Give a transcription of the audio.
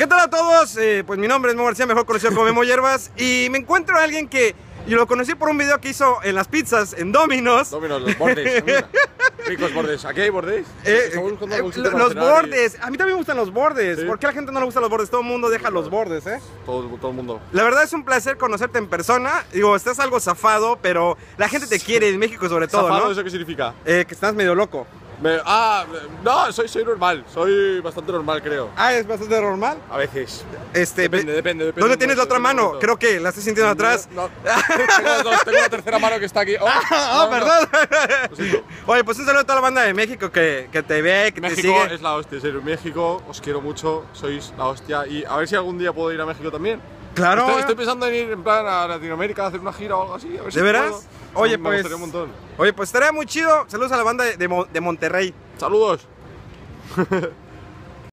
¿Qué tal a todos? Eh, pues mi nombre es Memo García, mejor conocido como Memo Hierbas. Y me encuentro a alguien que yo lo conocí por un video que hizo en las pizzas, en Domino's. Domino's, los bordes. Ricos bordes. ¿Aquí hay bordes? Eh, eh, los y- bordes, a mí también me gustan los bordes. Sí. ¿Por qué a la gente no le gustan los bordes? Todo el mundo deja los bordes, ¿eh? Todo, todo el mundo. La verdad es un placer conocerte en persona. Digo, estás algo zafado, pero la gente te quiere, en México sobre todo, ¿Zafado ¿no? eso qué significa? Eh, que estás medio loco. Me- ah, no, soy, soy normal. Soy bastante normal, creo. Ah, es bastante normal. A veces. Este, Depende, depende, depende ¿Dónde tienes la otra momento, mano? del Creo que la estoy sintiendo atrás. No, tengo dos, tengo la tercera mano que está aquí. Oh, Ah, no, no. perdón. Oye, pues un saludo a toda la banda de México que, que te ve, que te México sigue. es la hostia, en serio. México, os quiero mucho, sois la hostia. Y a ver si algún día puedo ir a México también. Claro. Estoy, estoy pensando en ir en plan a Latinoamérica a hacer una gira o algo así. A ver si ¿De veras? puedo. Oye, me pues. un montón. Oye, pues estaría muy chido. Saludos a la banda de, de de Monterrey. Saludos.